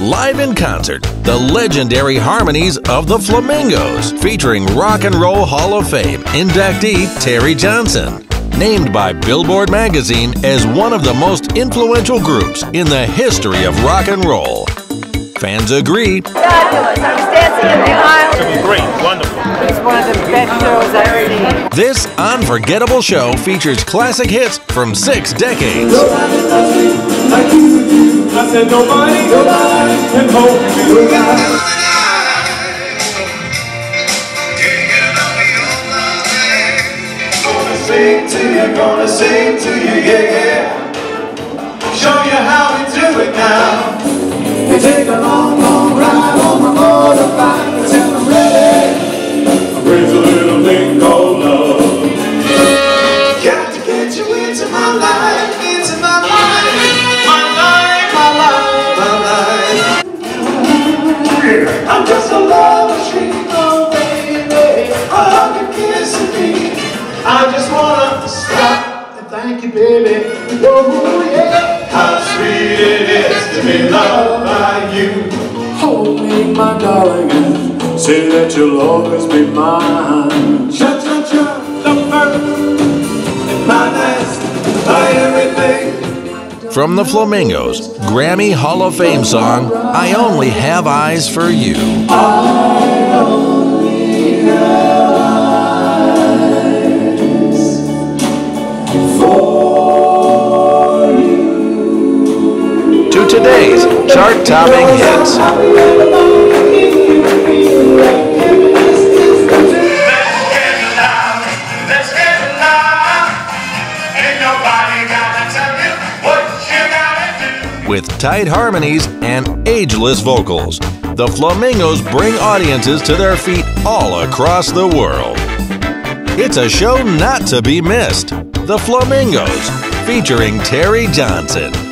live in concert, the legendary harmonies of the Flamingos, featuring Rock and Roll Hall of Fame inductee Terry Johnson. Named by Billboard magazine as one of the most influential groups in the history of rock and roll. Fans agree. Fabulous. I was dancing in the aisle. Great, wonderful. It's one of the best shows I've seen. This unforgettable show features classic hits from six decades. Nobody loves me like you do. I said nobody, nobody can hold me tonight. Gonna sing to you, gonna sing to you, yeah, yeah. Show you how we do it now. We take a I'm just a love machine, oh baby, a hug and kiss of me. I just wanna stop and thank you, baby. Oh, yeah. How sweet it is to be loved by you. Hold me, my darling, and say that you'll always be mine. From the Flamingos, Grammy Hall of Fame song, I Only Have Eyes for You. To today's chart topping hits. With tight harmonies and ageless vocals, the Flamingos bring audiences to their feet all across the world. It's a show not to be missed. The Flamingos, featuring Terry Johnson.